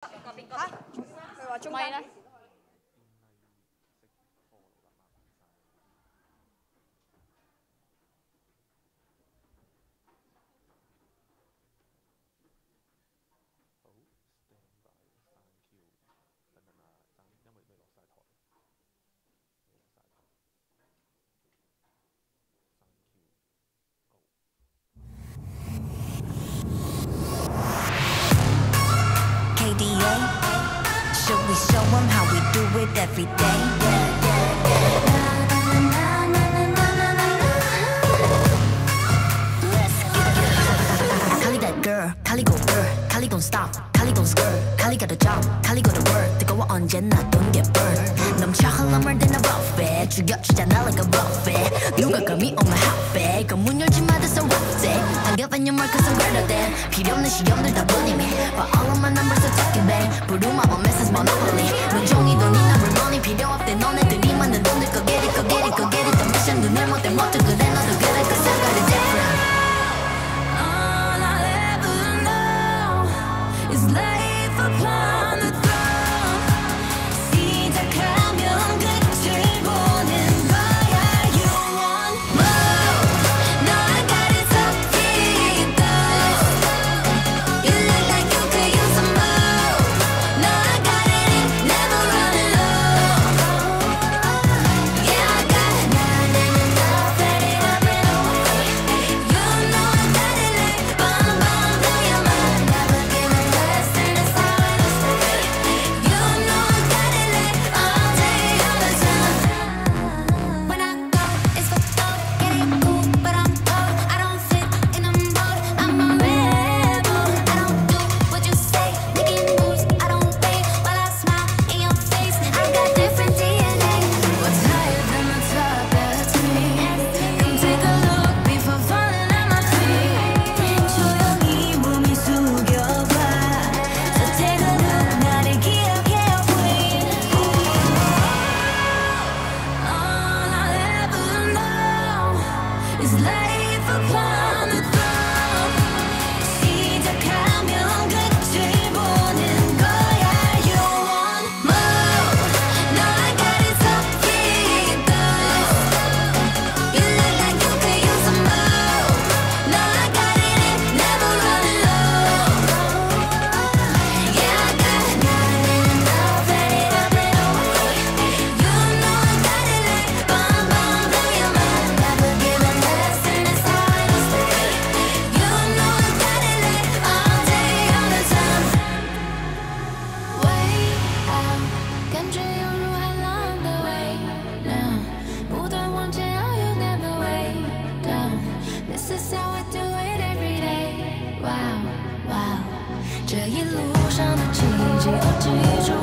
啊他说中文 every day. Kali that girl, Kali go girl, Kali gon' stop, Kali gon' skirt, Kali got a job, Kali go to work. 뜨거워 언제나 don't get burned. 넘쳐 흘러물 than a buffet, 죽여주잖아 like a buffet. 누가 감히 on my hot bed, 열지 마 that's so rough day. 당겨본 your mark cause I'm than 다 보니 me. But all of my numbers are talking back. my own Mrs. Monopoly. 눈 종이 돈이 나 肥料って飲んでて是一种。